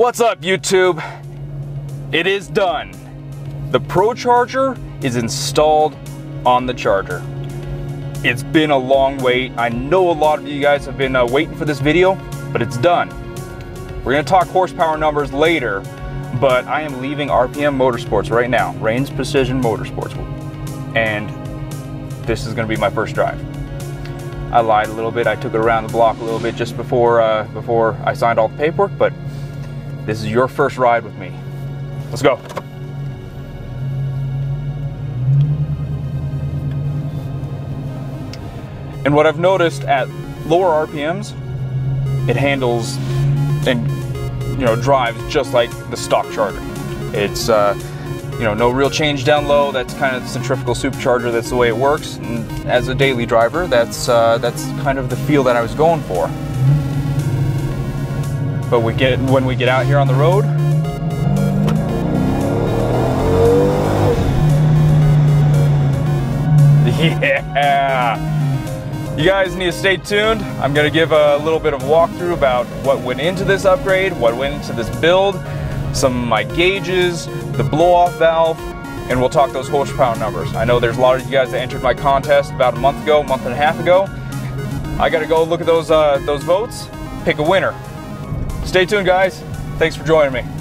What's up YouTube? It is done. The ProCharger is installed on the Charger. It's been a long wait. I know a lot of you guys have been uh, waiting for this video, but it's done. We're gonna talk horsepower numbers later, but I am leaving RPM Motorsports right now, Rains Precision Motorsports, and this is gonna be my first drive. I lied a little bit. I took it around the block a little bit just before uh, before I signed all the paperwork, but this is your first ride with me. Let's go. And what I've noticed at lower RPMs, it handles and you know drives just like the stock Charger. It's uh, you know no real change down low. That's kind of the centrifugal supercharger. That's the way it works. And as a daily driver, that's uh, that's kind of the feel that I was going for. But we get when we get out here on the road, yeah. You guys need to stay tuned. I'm gonna give a little bit of walkthrough about what went into this upgrade, what went into this build, some of my gauges, the blow-off valve, and we'll talk those horsepower numbers. I know there's a lot of you guys that entered my contest about a month ago, month and a half ago. I gotta go look at those, uh, those votes, pick a winner. Stay tuned, guys. Thanks for joining me.